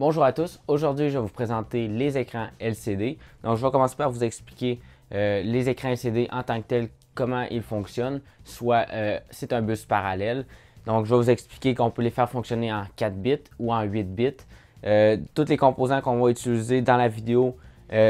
Bonjour à tous, aujourd'hui je vais vous présenter les écrans LCD. Donc je vais commencer par vous expliquer euh, les écrans LCD en tant que tels, comment ils fonctionnent, soit euh, c'est un bus parallèle. Donc je vais vous expliquer qu'on peut les faire fonctionner en 4 bits ou en 8 bits. Euh, tous les composants qu'on va utiliser dans la vidéo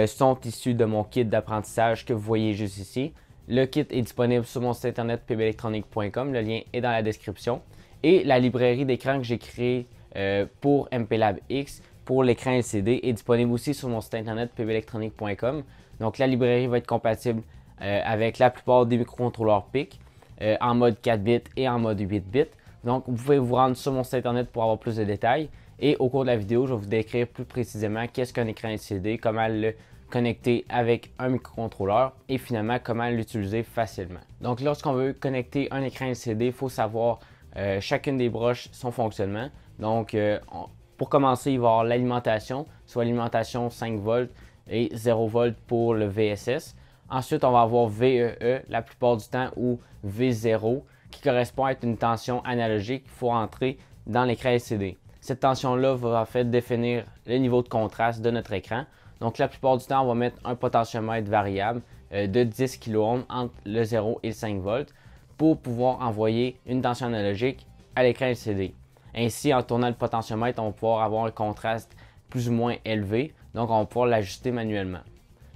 sont issus de mon kit d'apprentissage que vous voyez juste ici. Le kit est disponible sur mon site internet pbelectronique.com, le lien est dans la description. Et la librairie d'écran que j'ai créée euh, pour MPLAB X pour l'écran LCD est disponible aussi sur mon site internet pbelectronique.com. Donc la librairie va être compatible euh, avec la plupart des microcontrôleurs PIC euh, en mode 4 bits et en mode 8 bits. Donc vous pouvez vous rendre sur mon site internet pour avoir plus de détails. Et au cours de la vidéo, je vais vous décrire plus précisément qu'est-ce qu'un écran LCD, comment le connecter avec un microcontrôleur et finalement comment l'utiliser facilement. Donc lorsqu'on veut connecter un écran LCD, il faut savoir chacune des broches, son fonctionnement. Donc, euh, pour commencer, il va y avoir l'alimentation, soit l'alimentation 5 volts et 0 volts pour le VSS. Ensuite, on va avoir VEE e la plupart du temps ou V0 qui correspond à une tension analogique qu'il faut entrer dans l'écran LCD. Cette tension-là va en fait définir le niveau de contraste de notre écran. Donc la plupart du temps, on va mettre un potentiomètre variable euh, de 10 kΩ entre le 0 et le 5 volts pour pouvoir envoyer une tension analogique à l'écran LCD. Ainsi, en tournant le potentiomètre, on va pouvoir avoir un contraste plus ou moins élevé, donc on va pouvoir l'ajuster manuellement.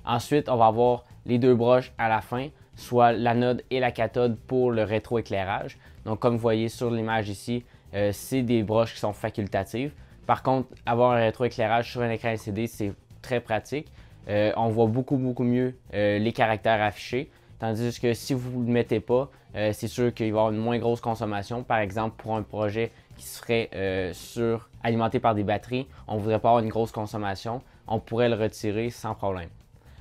Ensuite, on va avoir les deux broches à la fin, soit l'anode et la cathode pour le rétroéclairage. Donc comme vous voyez sur l'image ici, euh, c'est des broches qui sont facultatives. Par contre, avoir un rétroéclairage sur un écran LCD, c'est très pratique. Euh, on voit beaucoup, beaucoup mieux euh, les caractères affichés. Tandis que si vous ne le mettez pas, c'est sûr qu'il va y avoir une moins grosse consommation. Par exemple, pour un projet qui serait euh, sur, alimenté par des batteries, on ne voudrait pas avoir une grosse consommation, on pourrait le retirer sans problème.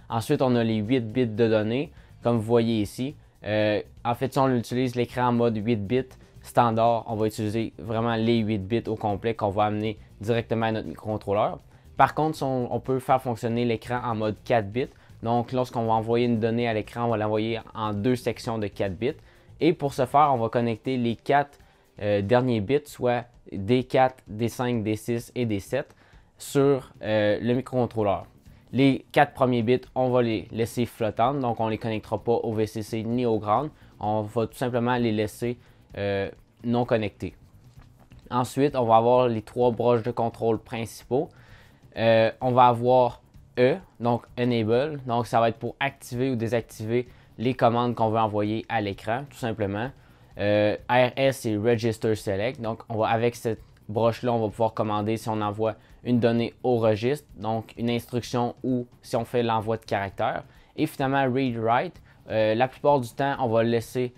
Ensuite, on a les 8 bits de données, comme vous voyez ici. Euh, en fait, si on utilise l'écran en mode 8 bits standard, on va utiliser vraiment les 8 bits au complet qu'on va amener directement à notre microcontrôleur. Par contre, on, on peut faire fonctionner l'écran en mode 4 bits. Donc, lorsqu'on va envoyer une donnée à l'écran, on va l'envoyer en deux sections de 4 bits. Et pour ce faire, on va connecter les 4 euh, derniers bits, soit D4, D5, D6 et D7 sur euh, le microcontrôleur. Les quatre premiers bits, on va les laisser flottants, donc on ne les connectera pas au VCC ni au ground. On va tout simplement les laisser euh, non connectés. Ensuite, on va avoir les trois broches de contrôle principaux. on va avoir E, donc Enable, donc ça va être pour activer ou désactiver les commandes qu'on veut envoyer à l'écran, tout simplement. Euh, RS, c'est Register Select. Donc, on va, avec cette broche-là, on va pouvoir commander si on envoie une donnée au registre, donc une instruction ou si on fait l'envoi de caractères. Et finalement, Read-Write, euh, la plupart du temps, on va le laisser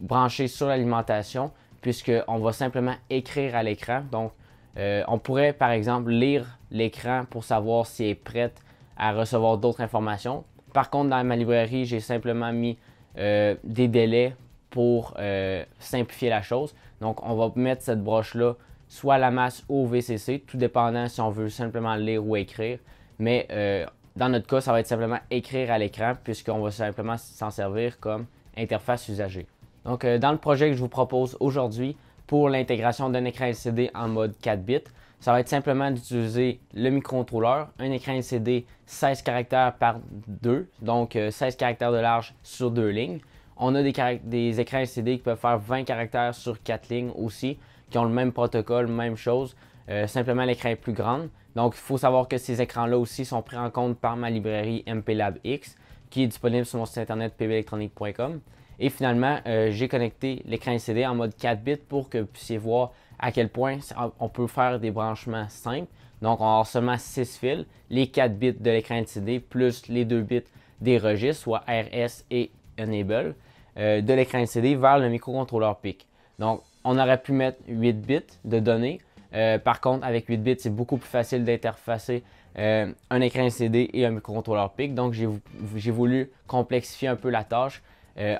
brancher sur l'alimentation puisqu'on va simplement écrire à l'écran. Donc, euh, on pourrait par exemple lire l'écran pour savoir si est prête à recevoir d'autres informations. Par contre, dans ma librairie, j'ai simplement mis des délais pour euh, simplifier la chose. Donc, on va mettre cette broche-là soit à la masse ou au VCC, tout dépendant si on veut simplement lire ou écrire. Mais euh, dans notre cas, ça va être simplement écrire à l'écran puisqu'on va simplement s'en servir comme interface usagée. Donc, euh, dans le projet que je vous propose aujourd'hui pour l'intégration d'un écran LCD en mode 4 bits, ça va être simplement d'utiliser le microcontrôleur, un écran LCD 16 caractères par 2, donc 16 caractères de large sur deux lignes. On a des, écrans LCD qui peuvent faire 20 caractères sur 4 lignes aussi, qui ont le même protocole, même chose. Euh, simplement, l'écran est plus grand. Donc, il faut savoir que ces écrans-là aussi sont pris en compte par ma librairie MPLAB X, qui est disponible sur mon site internet pbelectronique.com. Et finalement, euh, j'ai connecté l'écran LCD en mode 4 bits pour que vous puissiez voir à quel point on peut faire des branchements simples. Donc, on a seulement 6 fils, les 4 bits de l'écran LCD plus les 2 bits des registres, soit RS et Enable. Euh, de l'écran LCD vers le microcontrôleur PIC. Donc, on aurait pu mettre 8 bits de données. Euh, par contre, avec 8 bits, c'est beaucoup plus facile d'interfacer euh, un écran LCD et un microcontrôleur PIC. Donc, j'ai voulu complexifier un peu la tâche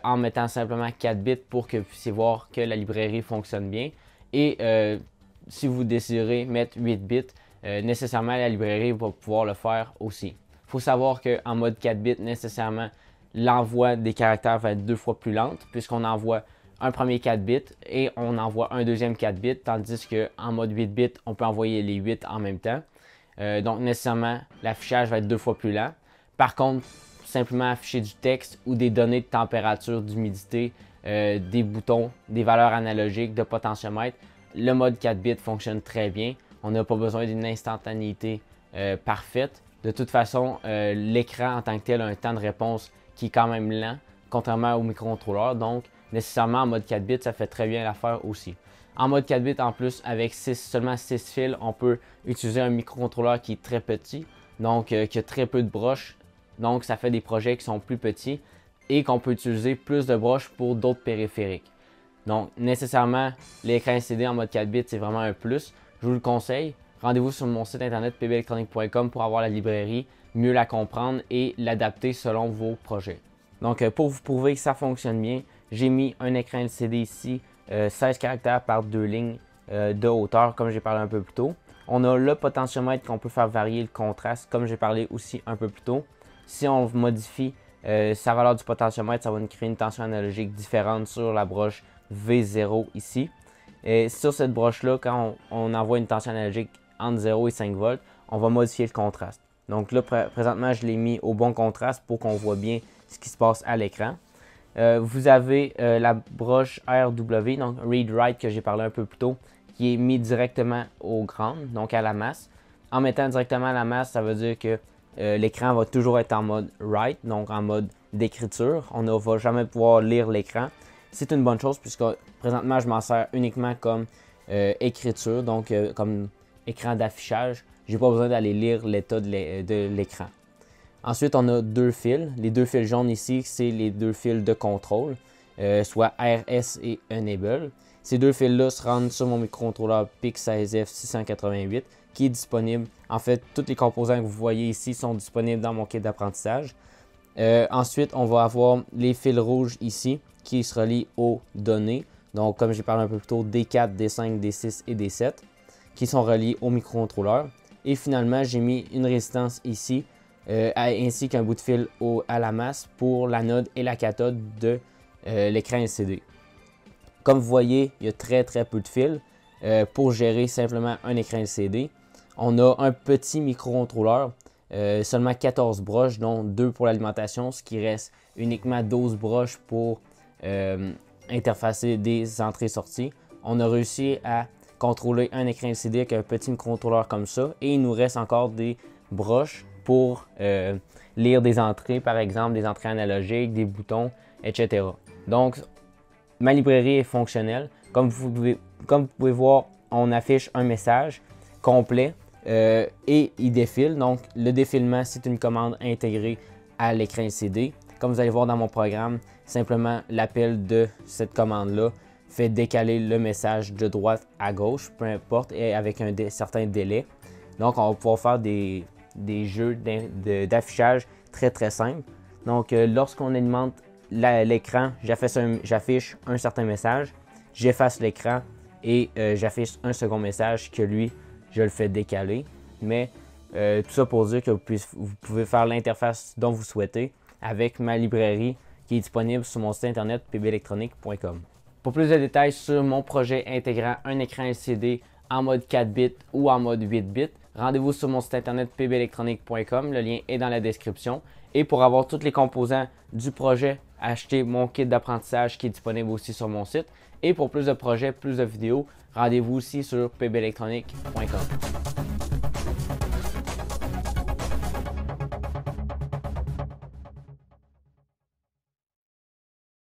en mettant simplement 4 bits pour que vous puissiez voir que la librairie fonctionne bien. Et si vous désirez mettre 8 bits, nécessairement la librairie va pouvoir le faire aussi. Il faut savoir qu'en mode 4 bits, nécessairement, l'envoi des caractères va être deux fois plus lente puisqu'on envoie un premier 4 bits et on envoie un deuxième 4 bits, tandis qu'en mode 8 bits, on peut envoyer les 8 en même temps. Euh, donc, nécessairement, l'affichage va être deux fois plus lent. Par contre, simplement afficher du texte ou des données de température, d'humidité, euh, des boutons, des valeurs analogiques, de potentiomètre, le mode 4 bits fonctionne très bien. On n'a pas besoin d'une instantanéité euh, parfaite. De toute façon, l'écran en tant que tel a un temps de réponse qui est quand même lent, contrairement au microcontrôleur. Donc, nécessairement en mode 4 bits, ça fait très bien l'affaire aussi. En mode 4 bits, en plus, avec seulement 6 fils, on peut utiliser un microcontrôleur qui est très petit, donc euh, qui a très peu de broches. Donc, ça fait des projets qui sont plus petits et qu'on peut utiliser plus de broches pour d'autres périphériques. Donc, nécessairement, l'écran LCD en mode 4 bits, c'est vraiment un plus. Je vous le conseille. Rendez-vous sur mon site internet pbelectronique.com pour avoir la librairie, mieux la comprendre et l'adapter selon vos projets. Donc, euh, pour vous prouver que ça fonctionne bien, j'ai mis un écran LCD ici 16 euh, caractères par deux lignes euh, de hauteur, comme j'ai parlé un peu plus tôt. On a le potentiomètre qu'on peut faire varier le contraste, comme j'ai parlé aussi un peu plus tôt. Si on modifie sa valeur du potentiomètre, ça va nous créer une tension analogique différente sur la broche V0 ici. Et sur cette broche-là, quand on, envoie une tension analogique entre 0 et 5 volts, on va modifier le contraste. Donc là, présentement, je l'ai mis au bon contraste pour qu'on voit bien ce qui se passe à l'écran. Euh, vous avez euh, la broche RW, donc read-write que j'ai parlé un peu plus tôt, qui est mis directement au grand, donc à la masse. En mettant directement à la masse, ça veut dire que euh, l'écran va toujours être en mode write, donc en mode d'écriture. On ne va jamais pouvoir lire l'écran. C'est une bonne chose puisque présentement, je m'en sers uniquement comme écriture, donc comme écran d'affichage. Je n'ai pas besoin d'aller lire l'état de l'écran. Ensuite, on a deux fils. Les deux fils jaunes ici, c'est les deux fils de contrôle, euh, soit RS et Enable. Ces deux fils-là se rendent sur mon microcontrôleur PIC16F688 qui est disponible. En fait, tous les composants que vous voyez ici sont disponibles dans mon kit d'apprentissage. Euh, ensuite, on va avoir les fils rouges ici qui se relient aux données. Donc, comme j'ai parlé un peu plus tôt, D4, D5, D6 et D7 qui sont reliés au microcontrôleur. Et finalement, j'ai mis une résistance ici euh, ainsi qu'un bout de fil à la masse pour l'anode et la cathode de euh, l'écran LCD. Comme vous voyez, il y a très très peu de fils euh, pour gérer simplement un écran LCD. On a un petit microcontrôleur, seulement 14 broches, dont 2 pour l'alimentation, ce qui reste uniquement 12 broches pour interfacer des entrées-sorties. On a réussi à contrôler un écran LCD avec un petit microcontrôleur comme ça et il nous reste encore des broches pour euh, lire des entrées, par exemple, des entrées analogiques, des boutons, etc. Donc, ma librairie est fonctionnelle. Comme vous pouvez, comme vous pouvez voir, on affiche un message complet euh, et il défile. Donc, le défilement, c'est une commande intégrée à l'écran LCD. Comme vous allez voir dans mon programme, simplement l'appel de cette commande-là fait décaler le message de droite à gauche, peu importe, et avec un certain délai. Donc, on va pouvoir faire des, des jeux d'affichage très très simples. Donc, euh, lorsqu'on alimente l'écran, j'affiche un, certain message, j'efface l'écran et euh, j'affiche un second message que lui, je le fais décaler. Mais euh, tout ça pour dire que vous, pouvez faire l'interface dont vous souhaitez avec ma librairie qui est disponible sur mon site internet pbelectronique.com. Pour plus de détails sur mon projet intégrant un écran LCD en mode 4 bits ou en mode 8 bits, rendez-vous sur mon site internet pbelectronique.com. Le lien est dans la description. Et pour avoir tous les composants du projet, achetez mon kit d'apprentissage qui est disponible aussi sur mon site. Et pour plus de projets, plus de vidéos, rendez-vous aussi sur pbelectronique.com.